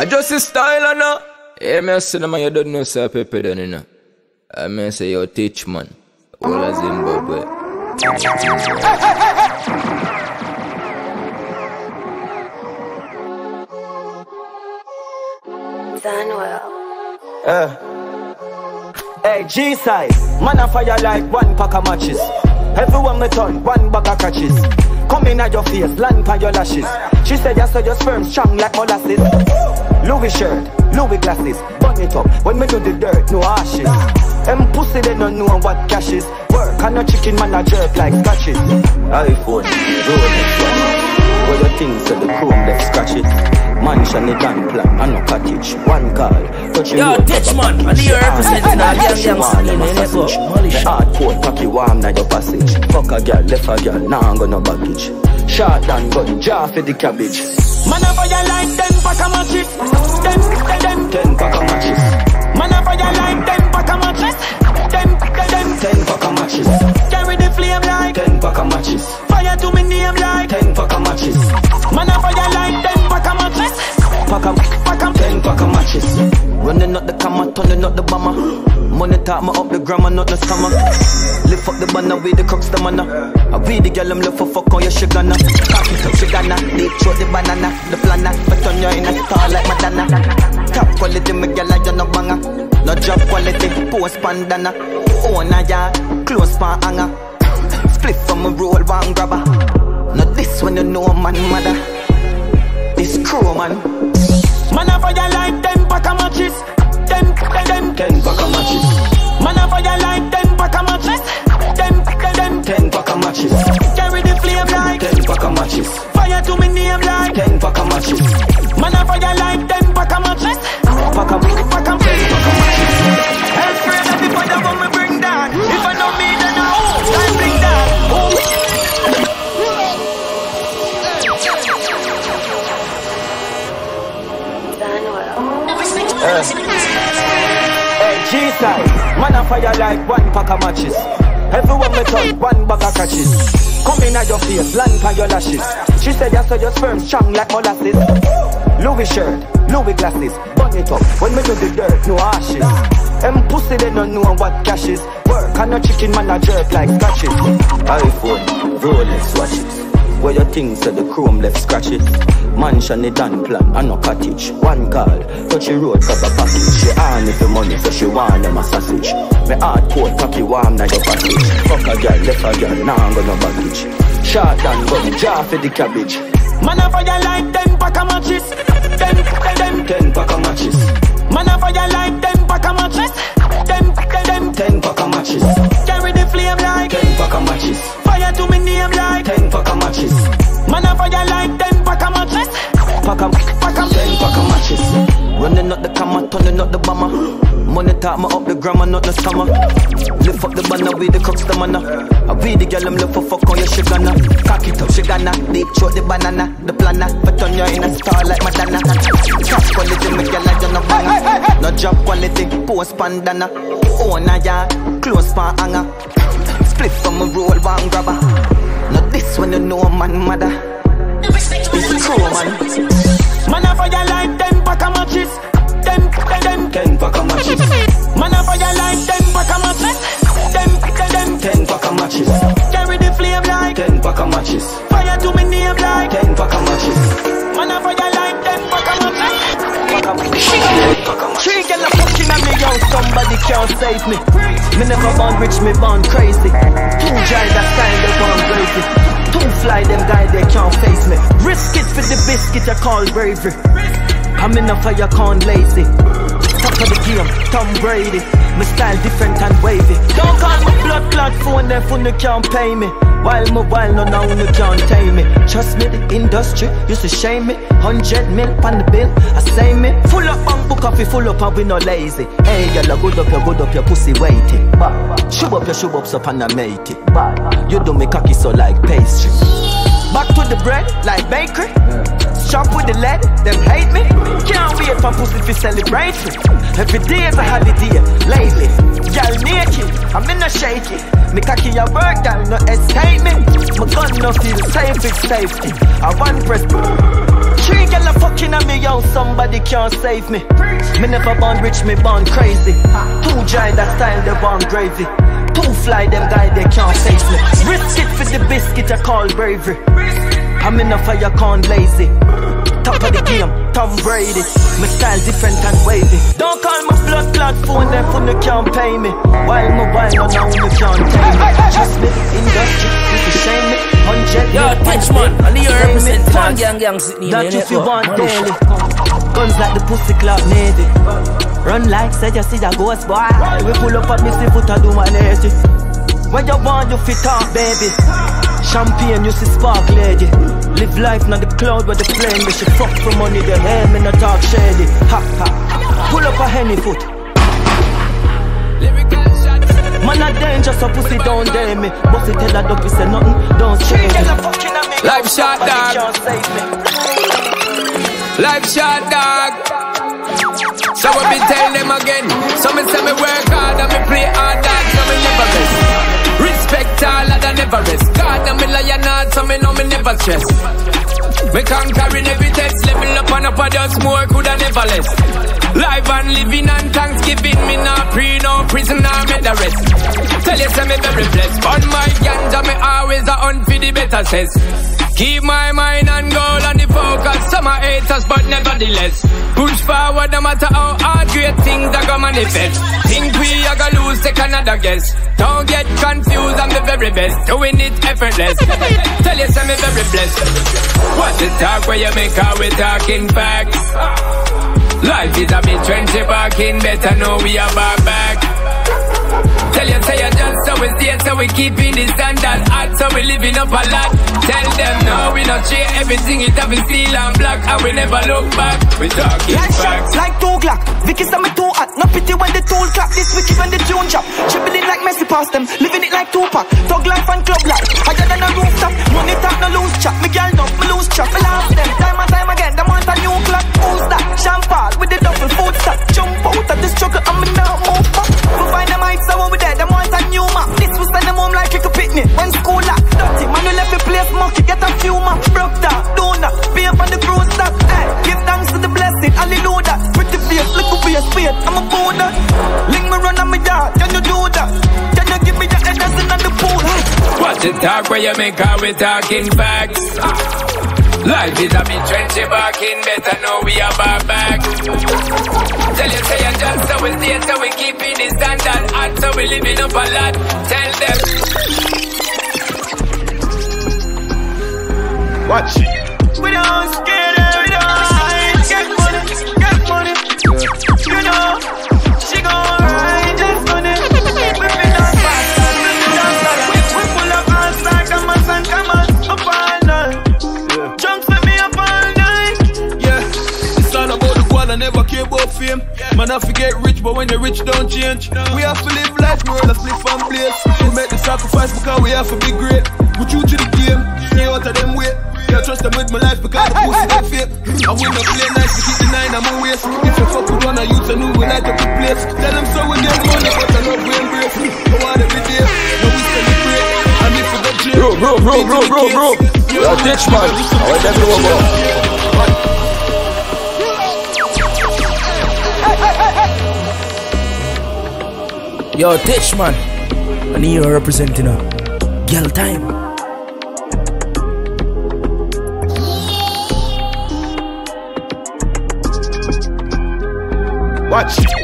I just a style and now. Yeah, me say them you don't know sir Pepe done you know. I may say you Tichman. All of Zimbabwe. Zanwell. Uh. Hey, G size, man a fire like one pack of matches. Everyone me turn, one bag of catches. Come in at your face, land by your lashes. She said, yes, so your sperm strong like molasses. Louis shirt, Louis glasses, burn it up. When me do the dirt, no ashes. Them pussy they don't know what cash is. Work and no chicken man a jerk like scratches. iPhone, Rolex, one. What you think so the chrome left scratches? Mansion the gun plan, and no cottage. One call, touch Yo, your Tichman, I need representing all young young skinny in it, but Molly The hardcore pack you warm na your passage. Fuck a girl, left a girl, now I'm gonna baggage. Short and gun, jar for the cabbage. Man a fire like ten pack of matches. Ten, ten, ten, ten pack of matches. Man a fire like ten pack of matches. Ten, ten, ten, ten pack of matches. Carry the flame like ten pack of matches. Fire to me name like ten pack of matches. Man a fire matches. Running up the camera, turning up the bomber. Money talk me up the grammar, not the summer. Lift up the banner with the crooks, the manna. I read the girl, I'm left for fuck on your sugar Cock it up, sugar na. Deep throat the banana, the planner. But on you in a star like Madonna. Top quality, me girl, I no banger. No job quality, post bandana. Own a yard, close pan hanger. Split from a roll, one grabber. Now this when you know man mother. This crew man. Man like ten pack of matches. Ten, ten, ten, ten pack of matches. Man a fire like ten pack of matches. Ten, ten, ten, ten pack of matches. One pack of matches. Everyone me turn one bag of catches. Come in at your face, land on your lashes. She said, yes, so your sperm strong like molasses. Louis shirt, Louis glasses, burn it up. When me do the dirt, no ashes. Them pussy they don't know what cash is. Work and no chicken man a jerk like scratches. iPhone, Rolex watches. Where your things said the chrome left scratches. Mansion the done plan, and no cottage. One call, touch the road for the package. She if the money, so she want them a sausage. Me hardcore cocky warm na your package. Fuck a girl, left a girl, now I'm gonna baggage. Short and gun, jar for the cabbage. Man a fire like ten pack of matches. Ten, ten, ten, ten pack of matches. Man a fire like ten pack of matches. Ten, ten, ten, ten pack of matches. Carry the flame like ten pack of matches. Fire to me name like ten pack of matches. Man a fire like Pack of, pack of, ten pack of matches. Running up the camera, turning up the bomber. Money talk me up the grammar, not the summer. Lift up the banner with the crooks, the manna. I read the girl, I'm left for fuck on your sugar na. Cock it up, sugar na. Deep throat the banana, the planner. But turn you in a star like Madonna. Top quality, me girl, I don't know. No job quality, post bandana. Own a yard, close pan hanger. Split from a roll, one grabber. Now this when you know man mother. It's man. Fire like ten pack of matches. Ten, ten, ten, ten pack of matches. Man fire like ten pack of matches. Ten, ten, ten, ten pack of matches. Carry the flame like ten pack of matches. Fire to me name like ten pack of matches. Man fire like ten pack of matches. Three girl a fucking at me, yo, somebody can't save me. Me never born rich, me born crazy. Two giant that style, they born crazy. Two fly, them guy, they can't face me. Risk it for the biscuit, I call bravery. I'm in a fire, can't lazy. Top of the game, Tom Brady. My style different and wavy. Don't call my blood clot phone, for you can't pay me. While my while no now you can't tame me. Trust me, the industry used to shame me. Hundred mil on the bill, I say me. Full up on book coffee, full up and we no lazy. Hey, girl, good up your good up your pussy waiting. Shove up your shove ups up and I mate it. You do me cocky so like pastry. Back to the bread like bakery. Shop with the lead, them hate me. Can't wait for pussy to celebrate me. Every day is a holiday, lately. Girl naked, I'm in a shaky. Me cocky a work, girl no escape me. My gun no feel safe, it's safety. I one press. Three girl a fuck fucking at me, yo, somebody can't save me. Me never born rich, me born crazy. Two giant that style, they born gravy. Two fly, them guy, they can't face me. Risk it for the biscuit, I call bravery. I'm in a fire, can't lazy. Top of the game, Tom Brady. My style different and wavy. Don't call my blood clot phone, them for the can't pay me. While my while no now me can't tame me. Trust me, industry, you can shame me, Yo, touch man, and you represent all gang gang sitting That if you it. want daily. Guns like the pussy clock navy. Run like said you see the ghost boy. We pull up at me see foot and do my native. When you want you fit up, baby. Champagne, you see spark lady. Live life not the cloud where the plane. We should fuck for money, the hair me not talk shady. Ha ha. Pull up a henny foot. Man a danger, so pussy don't dare me. Bossy tell a dopey say nothing, don't change me. Life shot, dog. Can't save me. Life shot, dog. So I be tell them again. So me say me work hard and me play hard, dog. So me never rest. Respect all of the never rest. God, and me lion hard, so me know me never stress. Me conquering every test, level up and up, I just more coulda never less. Live and living and thanksgiving, me not pre, no prison, me the rest. Tell you, say me very blessed. On my ganja, me always a hunt for the better sense. Keep my mind and goal on the focus. Some are haters, but nevertheless. Push forward no matter how hard great things are gonna manifest. Think we are gonna lose, take another guess. Don't get confused, I'm the very best. Doing it effortless. Tell you, say me very blessed. What the talk where you make out we talking facts? Life is a bit trendy back in, better know we are back back. Tell you, say you just so we stay, so we keeping the standard hot, so we living up a lot. Tell them no, we not share everything, it have steel and black, and we never look back. We talking Like facts. like two Glock. Vicky say me too hot. No pity when the tool clap. This wicked when the tune chop. Dribbling like Messi past them. Living it like Tupac. Thug life and club life. Higher than a rooftop. Money talk no loose chat. Me girl no, me lose track. Me lost them. Time and time again. Them want a new clock. Who's that? Champagne double foot stop. Jump out of the struggle and me now move back. We find them heights so we there. Them want a new map. This will send them home like a picnic. When school lock. Dirty. Man we left the place monkey. Get a few maps. Broke that. Donut. Pay up the crew stock. Hey, give thanks to the blessing. Hallelujah. Pretty face, look up your face. I'm a bonus. Link me run on my yard. Can you do that? Can you give me your head in the pool? What the talk where you make out we talking facts? Life is a bit trendy back in, better know we are back back. Tell you say you just so we stay, so we keeping the standard hot, so we living up a lot. Tell them. Watch. We rich, but when you're rich, don't change. We have to live life, world, let's live from place. We make the sacrifice because we have to be great. We true to the game, stay out of them way. Can't trust them with my life because the pussy they fake. I win the play nice to keep the nine on my waist. If you fuck with one of you, so new, we like a good place. Tell them so we get money, but I love we embrace. I want every day, no we celebrate. And if we go jail, Bro, bro, bro, bro, bro, bro. Yo, Tichman. I want them to Yo, Tichman. And you representing a girl time. Watch.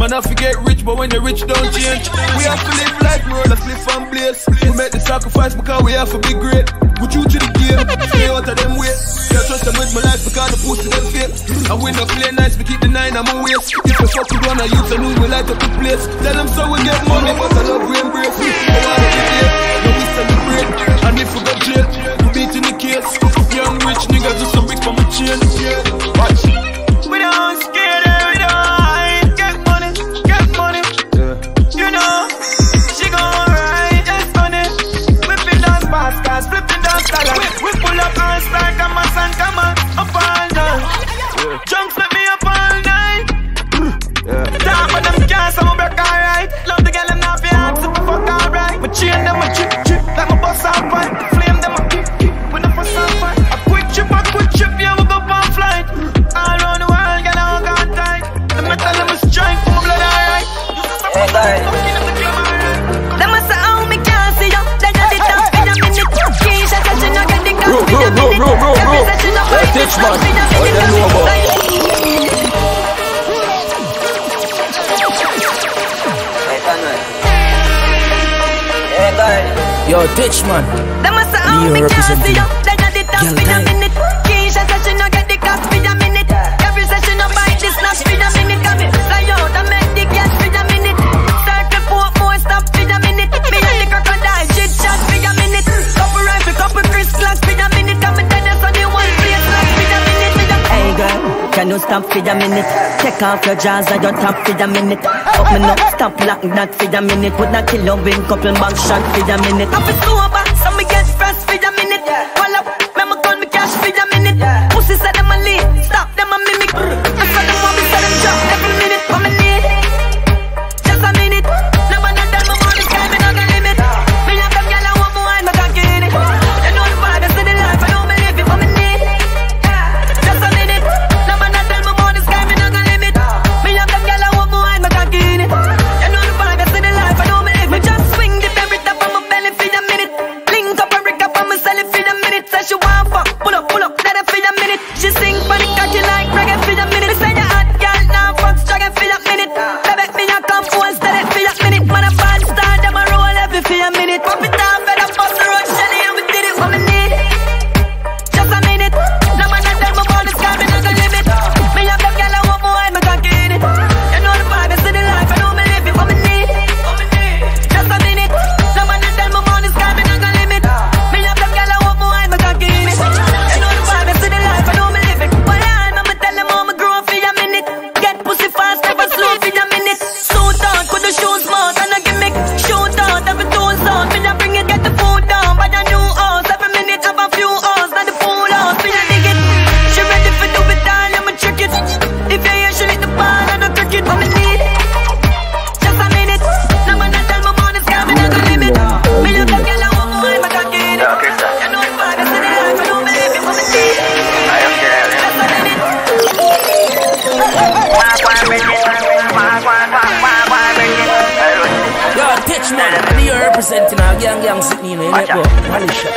Man, I forget rich, but when you're rich, don't change. We have to live life, bro, let's live from place. We make the sacrifice because we have to be great. We true to the game, stay out of them way. Can't trust them with my life because the pussy them fake. And we not play nice, we keep the nine on my waist. If you fuck with one of use the new, we light up the place. Tell them so we get money, but I love we embrace. I want every day, now we celebrate. And if we go jail, we beating the case. Young rich niggas just a brick from my chain. Watch. We don't stop for a minute? Take off your jaws and your top for a minute. Me up, stop like that for a minute. Put that killer win, couple back shot for a minute. Up it's sober, man. And you representing our gang gang sitting in it, bro. Malisha.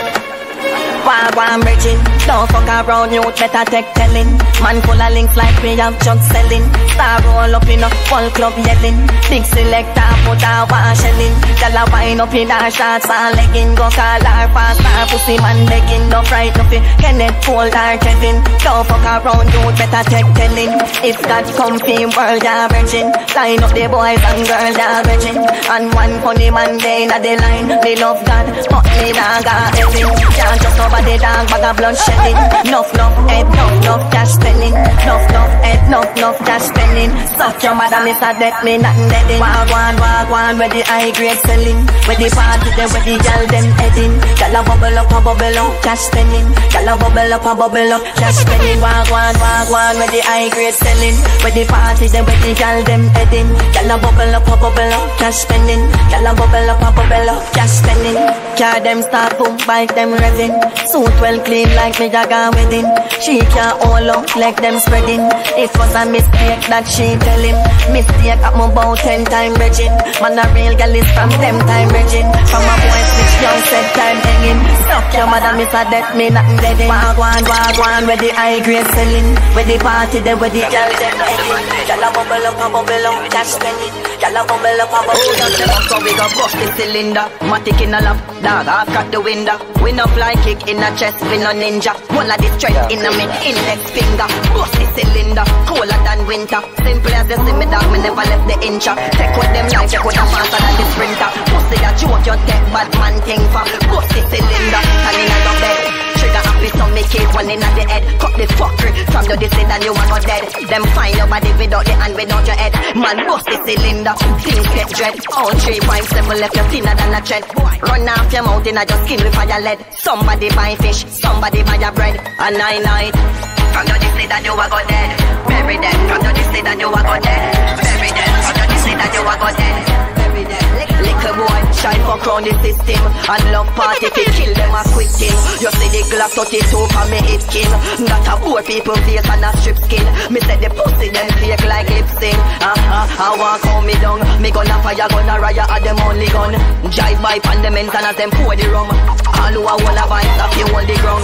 Wild one virgin, don't fuck around you, better take telling. Man full of links like me, I'm just selling. Star roll up in a full club yelling. Big selector, put a one shelling. Girl a wind up in her shots and legging. Go call her fast, her pussy man begging. No fright it, Kenneth, Paul or Kevin. Don't fuck around you, better take telling. If God comfy, world a virgin. Line up the boys and girls a virgin. And one funny man they inna the line. They love God, but they not got heaven. Can't trust nobody, dog, bag of blood shedding. Nuff, nuff, head, nuff, nuff, cash spending. Nuff, nuff, head, nuff, nuff, cash spending. Suck your mother, miss a death, me nothing deading. Wag one, wag one, where the high grade selling. Where the party, there, where the gal them heading. Gal a bubble up, a bubble up, cash spending. Gal a bubble up, a bubble up, cash spending. Wag one, wag one, where the high grade selling. Where the party, there, where the gal them heading. Gal a bubble up, a bubble up, cash spending. Gal a bubble up, a bubble up, cash spending. Car them start boom, bike them revving. Suit well clean like me jaga wedding. She can't all up like them spreading. It was a mistake that she tell him. Mistake at my about ten time raging. Man a real gal is from them time raging. From a boy switch young set time hanging. Stop your mother miss a death me nothing dead in. Wag one, wag one, where the high grade selling. Where the party there, where the gal them heading. Gal a bubble up, a bubble up, cash spending. Gal a bubble up, a bubble up. Oh, so we go bust the cylinder. Matic in a lap, dog half cut the window. We no fly kick in a chest, we no ninja. One of the strength in a me index finger. Bust the cylinder, cooler than winter. Simple as you see me dog, me never left the incha. Take with them life, take with them faster than the sprinter. Pussy a joke, you take bad man thing for. Bust the cylinder, and in your bed. Trigger happy, so me keep one in the head. Cut the fuckery from your this and you are not dead. Them find your body without the hand, without your head. Man, bust the cylinder, things get dread. All three point seven left you thinner than a thread. Run off your mouth in just skin with fire lead. Somebody buy fish, somebody buy a bread. A nine night. From your this that you are go dead. Bury them. From your this that you are go dead. Bury them. From your this that you are go dead. Little boy, shine for crown the system And love party to kill them a quick thing You see the Glock 32 for me it king That a poor people face and a strip skin Me say the pussy them fake like lip sing uh-huh. I walk home me down Me gonna fire gonna riot at them only gun Jive by pandements and as them pour the rum All who a wanna buy stuff you hold the ground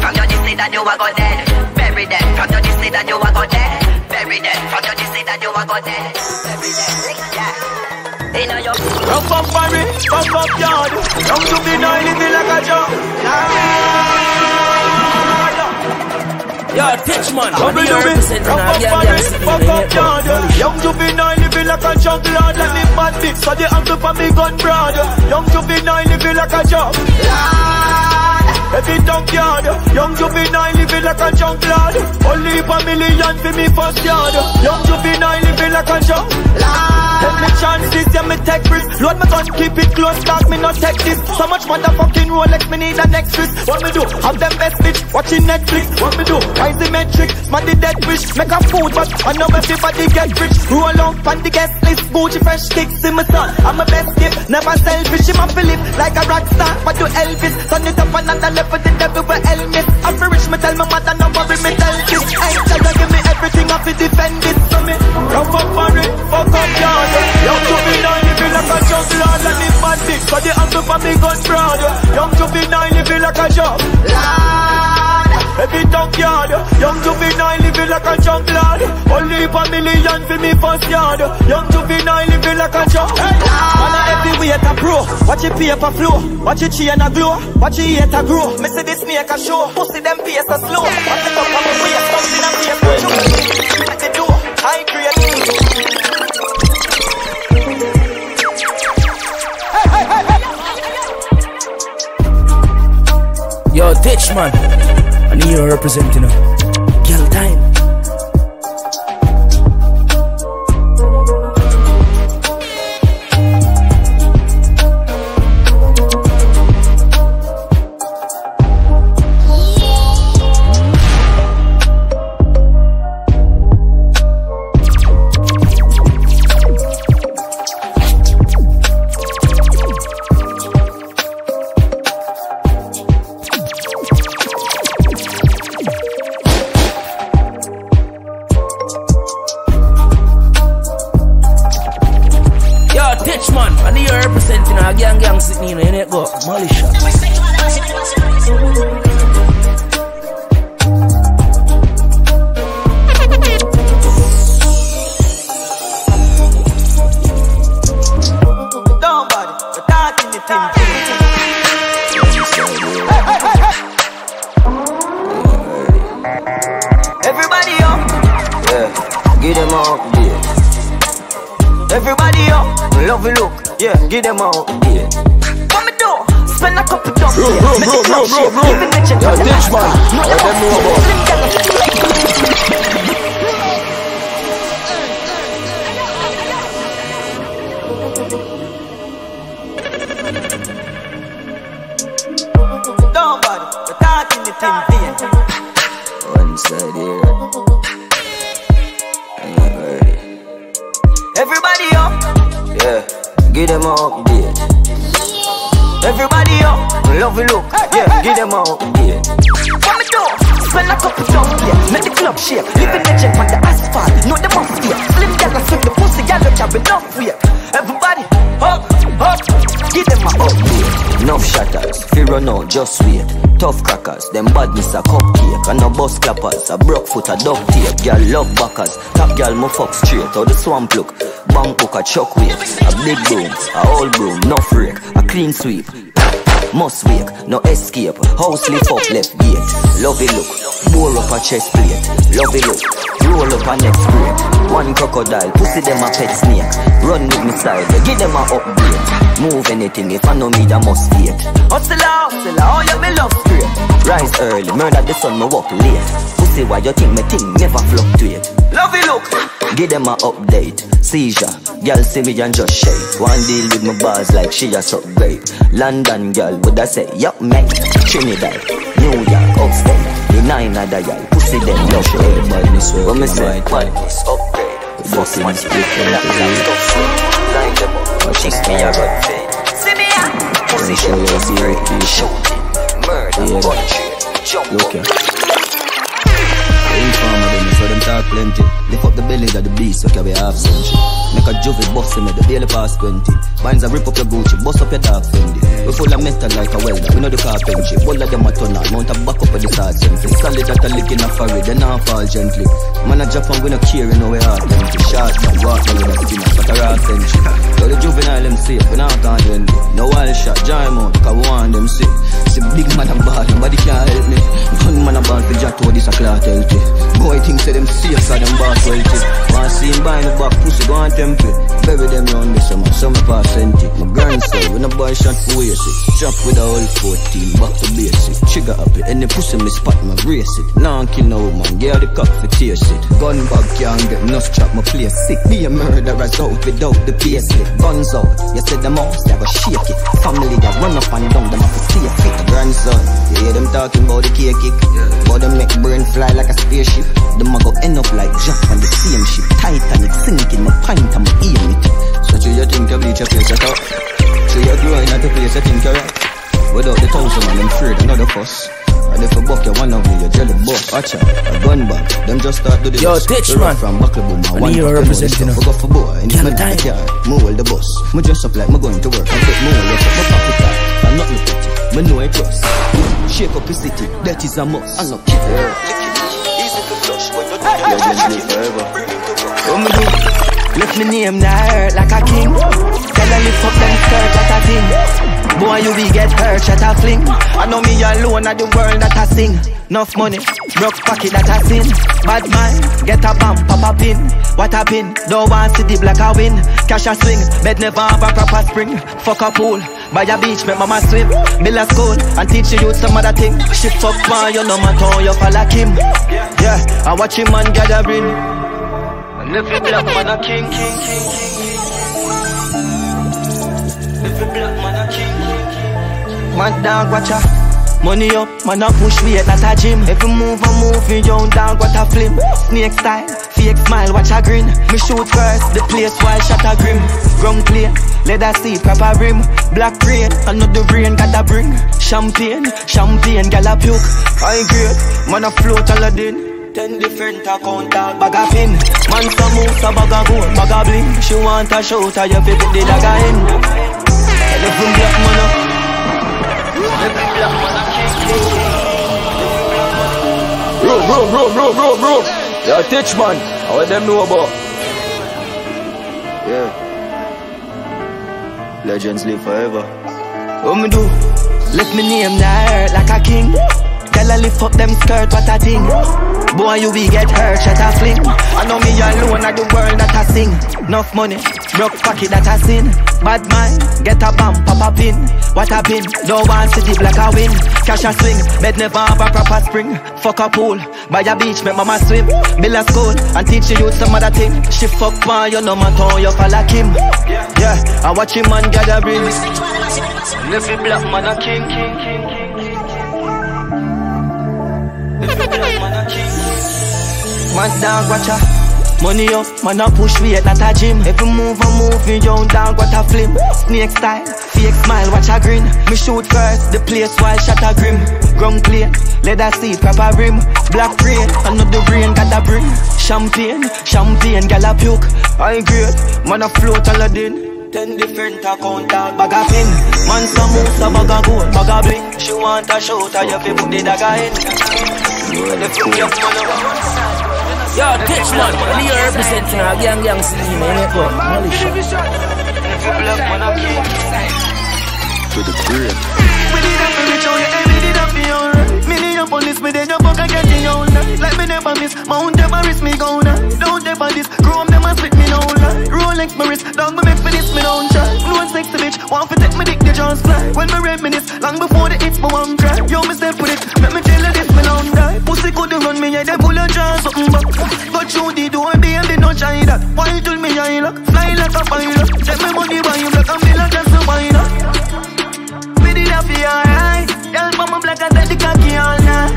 From your say that you a go dead bury them. From your say that you are go dead, bury them. From your say that you are go dead, bury them. Rough up for me, rough up yard. Don't you be anything like a job. Yo, Tichman, what do you mean? Rough up for me, rough up yard. Young juvenile living like a junk lord, like the bandit. So they have to for me gun brother. Young juvenile living like a junk lord. Every junkyard, young juvenile living like a junk lord. Only a million for me first yard. Young juvenile living like a junk. Take me chances, yeah me take risks. Load my gun, keep it close, dog me not take this. So much motherfucking Rolex, me need a next twist. What me do? Have them best bitch watching Netflix. What me do? Rise the metric, smash the dead wish. Make a food, but I know everybody get rich. Roll on the guest list, Gucci fresh kicks in my son. I'm a best gift, never selfish. I'm a Philip like a rock star. What do Elvis? Turn it up another level, the devil will helmet. I'm rich, me tell my mother, no worry, me tell this. Ain't tell her, give me everything, I fi defend it. So me, rough up fuck up yard. Young juvenile living like a junk lord, and it bad dick. So the answer for me gun broad. Young juvenile living like a junk. Every junkyard, young juvenile living like a junk lord. Only a million for me first yard. Young juvenile living like a junk lord. Man, a pro. Watch your paper flow, watch your chain a glow, watch your ear a grow. Me see this snake a show, pussy them pace a slow. Watch it up on my waist, something a pace a show. Let it do, high grade. Yo, Tichman. I need you representing her. Here. Ain't ready. Everybody up, Yeah, give them a update. everybody up. Love you look, yeah, give them a update. What me do? Spend a couple jump here, make the club shake. Living legend on the asphalt, know the must here. Slim gal swing the pussy, gal look carry enough weight. Everybody up, up, give them a up. Enough shatters, fear out, just wait. Tough crackers, them badness a cupcake. And no bus clappers, a broke foot, a duct tape. Girl love backers, top girl mo fuck straight. How the swamp look, bang hook, a chuck weight. A big broom, a old broom, no freak, a clean sweep. Must wake, no escape. House lift up left gate. Love it look, bore up a chest plate. Love it look, roll up a next break. One crocodile, pussy them a pet snake. Run with me side, give them a update. Move anything if I know me, that must wait. Hustle, out, hustle, out, oh, you me love straight. Rise early, murder the sun, me walk late. Pussy, why you think me thing never fluctuate? Love it look. Give them a update. Seizure, girl see me and just shake. One deal with my bars like she just up great. London girl, would I say, yup, mate. Trinidad, New York, upstate. The nine other girl, pussy them love show the badness. What me say, badness upgrade. Fucking split them like that stuff sweet. Line them up, kick me a run fade. See me ah. Pussy show you spirit, be shooting. Murder, country, jump Look up. here. So them talk plenty. Lift up the belly of the beast, so carry half century. Make a juvie bust me, the daily past 20. Binds a rip up your Gucci, bust up your top Fendi. We full of metal like a welder, we know the carpentry. All of them a turn mount a back up with the sentry. Solid that a lick in a forehead, then not fall gently. Man a Japan, we no care, you know we heart empty. Short man, walk down with a skinner, but a raw century. So the juvenile them safe, we not can't. No wild shot, join out, cause we want them sick. See big man a ball, nobody can't help me. Gun man a ball for Jato, oh, this a clout healthy. Wealthy. Want see him buying the back pussy, go and tempt it. Bury them round this summer, summer pass empty. My grandson, when a boy shot for waste it. Drop with a whole 14, back to basic. Trigger up it, and the pussy me spot, my brace it. Now I'm kill no man, get the cock for tears it. Gun bag can't get enough chop, my place sick. Be a murderer's out without the it. Guns out, you said the mouse, they go shake it. Family, they run up and down, them have to stay fit. Grandson, you hear them talking about the cake kick. About them make brain fly like a spaceship. Them a go end up like Jack on the same ship. Titanic sinking the pint, I'm aim it. So do you think you bleach a place at all? So you're growing at the place you think you're right. Without the thousand man, them afraid another fuss. And if you buck you one of me, you jelly boss. Watch out, a gun bag. Them just start do the Yo, dust. ditch, run man. From buckle boom, I one need you buckle representing know the I go for boy. And if Can me I not die? car, me the bus. Me dress up like me going to work. I take me hold up my pocket car. I'm not look at it. Me know I trust. Shake up the city, that is a must. I'm not kidding. Easy to flush, but you Legends live forever. What me do? Lift me name now hurt like a king. Tell her lift up them skirt, what a thing. Boy, you will get hurt, shut a fling. I know me alone at the world that I sing. Enough money, broke pocket that I sin. Bad man, get a bump, pop a pin. What a pin, don't want see the black a win. Cash a swing, bed never have a proper spring. Fuck a pool, by a beach, make mama swim. A school, and teach you some other thing. Shit fuck man, you know my tone, you fall like him. Yeah, I watch him man gathering. And every black man a king, king, king, king, king. Every black man a king, king, king. Mad dog watch ya. Money up, man a push weight at a gym. Every move I move, you young dog what a flim. Snake style, fake smile, watch a grin. Me shoot first, the place while shot a grim. Ground clear, leather seat, proper rim. Black rain, another rain gotta bring. Champagne, champagne, gal a puke. High grade, man a float Aladdin. Ten different account dog bag a pin Man some moves a bag a gold, bag a bling She want a shout her, you fi put the dagger in Eleven black man up Eleven black man a king Bro, bro, bro, bro, bro, bro. Yo, Tichman, how them know about? Yeah. Legends live forever. What me do? Lift me name now hurt like a king Tell her lift up them skirt, what a thing. Boy, you will get hurt, shut a fling. I know me alone at the world that I sing. Enough money, broke pocket that I sin. Bad man, get a bump, pop a pin. What a pin, want see the black a win. Cash a swing, bed never have a proper spring. Fuck a pool, by a beach, make mama swim. A school, and teach you some other thing. She fuck man, you know my tone, you fall like him Yeah, I watch him man gathering Every black man a king, king, king, man a king. Watch. Money up, man a push weight at a gym. Every move I move, you young dog what a flim. Snake style, fake smile, watch a grin. Me shoot first, the place while shot a grim. Ground clear, leather seat, proper rim. Black rain, another rain got a bring. Champagne, champagne, gal a puke. High grade, man a float Aladdin. Ten different account dog bag a pin Man some moves a bag a gold, bag a bling She want a shout, I have to put the dagger in The fuck you man Yo, Tichman, and you representing a gang gang scene, innit, bro? Militia. Every man a king To the grave. Me need a finish on your head, me need a feel alright. Me need a police, me then your fuck I get in your life. Like me never miss, Mount Everest me go now. Don't ever this, grow up them and split me no lie. Rolex my wrist, long me make for this me don't try. Blue and sexy bitch, want to take me dick, they just fly. When me reminisce, long before the hits, me one cry. Yo, me step with it, yeah, they pull a jar, something back. Go through the door, baby, no try that. Why you tell me I lock, fly like a pilot. Take me money, buy you black, I'm in a just a wine we did have feel alright. Girl from a black and the cocky all night.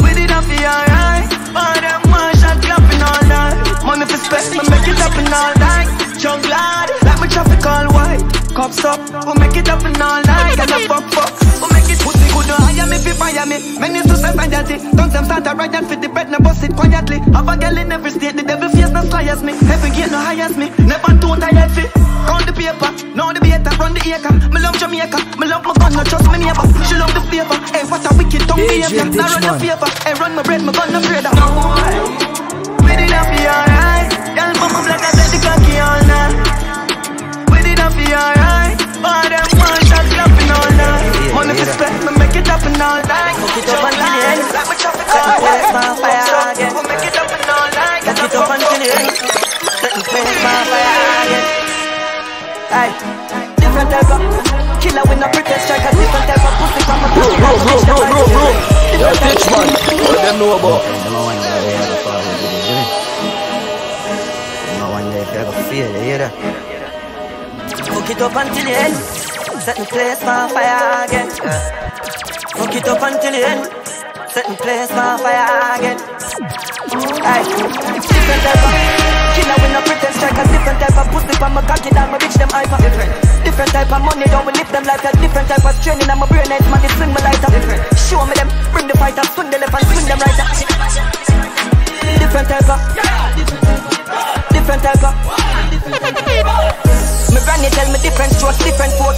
We did have feel alright. All them shot clapping all night. Money for spend, me make it happen all night. Junk lad, like me traffic all white. Cops up, we make it happen all night. And I fuck fuck, we make it pussy good. No hire me, fi fire me. Many to society, tongues them start a riot for the bread, no bust it quietly. Have a girl in every state, the devil face no sly as me. Every gate no hires me, never too tired fi. Count the paper, know the beta, run the acre. Me love Jamaica, me love my gun, no trust me neighbor. She love the flavor, hey what a wicked tongue DJ behavior. Now run the Tichman. favor, hey run my bread, my gun no afraid Set Setting things my fire, yeah. Aye. Different type of killer with no pretense strike. A different type of pussy from a pussy. Bro, bro, bro, bro, bro. Yo, bitch, man. You know the dream. You know one day you gotta hear that? Cook it up until the end. Setting place my fire again. Cook it up until the end. Setting place my fire again. Different type of killer with no pretend strikers. Different type of pussy from my cocky down my bitch them hyper. Different. Different type of money don't we live them like that. Different type of training and my brain nice man they swing my lighter. Different. Show me them, bring the fighter, swing the left and swing them right. Different type of. Different type of. Me granny tell me different strokes, different force.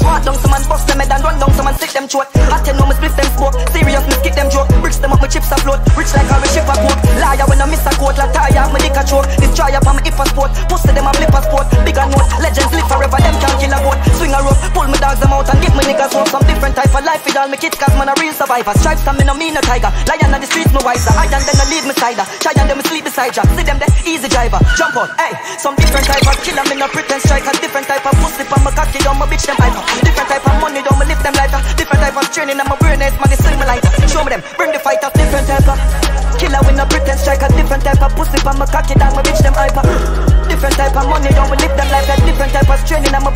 Survivor. Stripes and me no mean a tiger. Lion on the streets, me wiser. I and then I lead me cider. Try and them sleep beside ya. See them the easy driver. Jump out, hey. Some different type of killer, me no pretend striker. Different type of pussy from my cocky down my bitch them hyper. Different type of money down me lift them lighter. Different type of training and my man they swing me lighter. Show me them, bring the fight fighters. Different type of killer with no pretend striker. Different type of pussy from my cocky down my bitch them hyper. Different type of money down me lift them lighter. Different type of training and my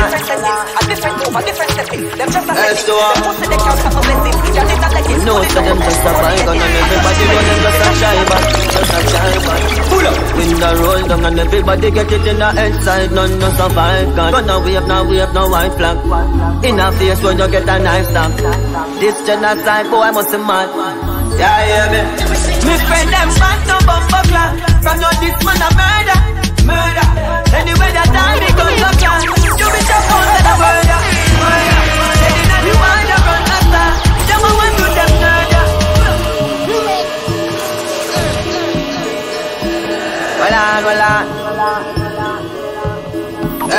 Different settings, a different. Them just a. No, them just a everybody just a just a. Pull up. Roll down and everybody get it in the inside, none no survive. God, now we have now we have no white flag. In a face when you get a knife stab. This genocide, boy, I must be mad. Yeah, yeah, me. Me friend them bad no bumper clan From no this man a murder, murder Anyway that time me go clan You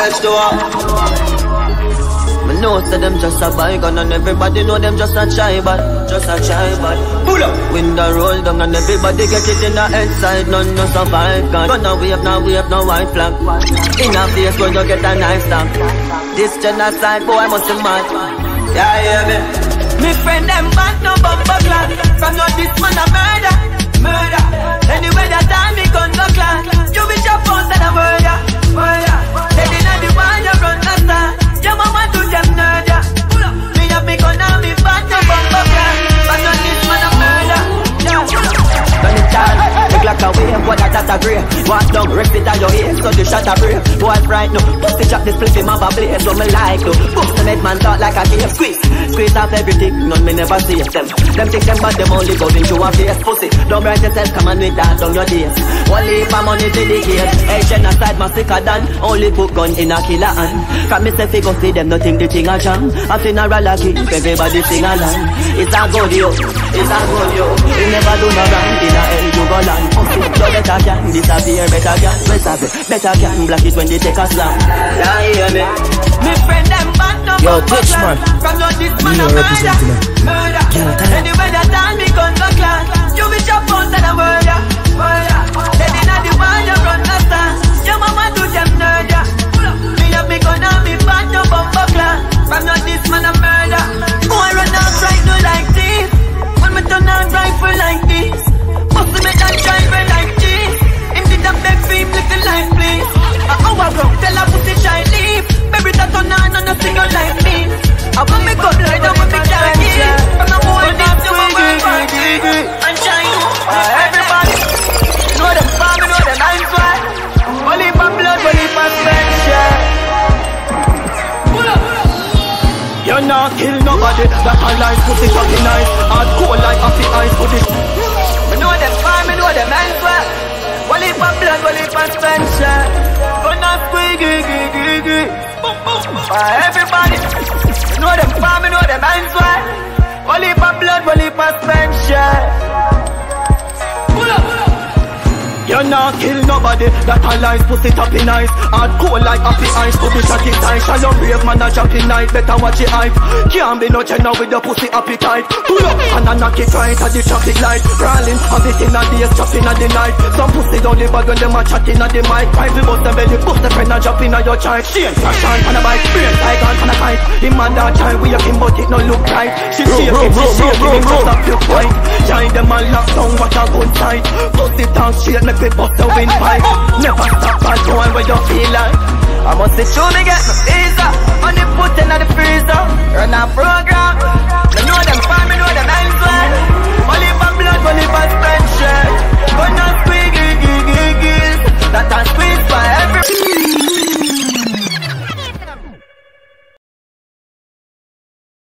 Let's do it. Me know say them just a bygone and everybody know them just a shy bad, just a shy bad. Pull up. Window roll down and everybody get it in the inside, none no survive. God. But now we have now we have no white flag. In a face when you get a knife stab. This genocide, boy, I must be mad. Yeah, yeah, me. Me friend them bad no chop this place, him have a blaze So me like to, bust the head man talk like a cave Squeeze, squeeze off everything, none me never see them. Them think them bad, them only go into a face Pussy, don't bright yourself, come on with that down your days. One leap of money to the gate Hey, genocide, man sicker than Only put gun in a killer hand. From me say, fi go see them, nothing the thing a jam. A funeral a keep, everybody sing along. It's a good yo, it's a good yo. We never do no wrong, in a you go land Pussy, you better can, disappear better can West of it, better can, black it when they take a slam Yeah, hear me? Me friend them bad no Yo, bumper Twitch, clan. man. From no this man Me a here murder, murder Yeah, nobody. That a life put it fucking nice. Hardcore like happy eyes put it. Me know them farm, me know them nine swag Only for blood, only for sweat Gonna squeaky, gee, gee, gee Uh, Everybody Know them farm, me know them nine swag Only for blood, only for sweat You You not kill nobody, that a lies, pussy tapping nice. Hard cold like happy ice, to be shot time. Shallow brave man a jumping night, better watch it hype. Can't be no now with your pussy appetite. Pull up and I knock it right at the traffic light. Crawling, have it in a day, chopping at the night. Some pussy don't live bad when them a chatting at the mic. Rifle bust them belly, bust the friend and jump in at your child. Shane, crash on, on a bike, brain, like on, on a kite. Him and that child, we have him, but it no look right. She shaking, she shaking, because of your fight. Join them and lock down, what a good sight. Pussy talk shit, make me bust the high Never stop and go on where you feel like. I must be sure me get my visa. Money put in the freezer Run a program. Me know them fine, me know them ends well Money for blood, money for friendship. Gonna squeeze, giggle, giggle that's a squeeze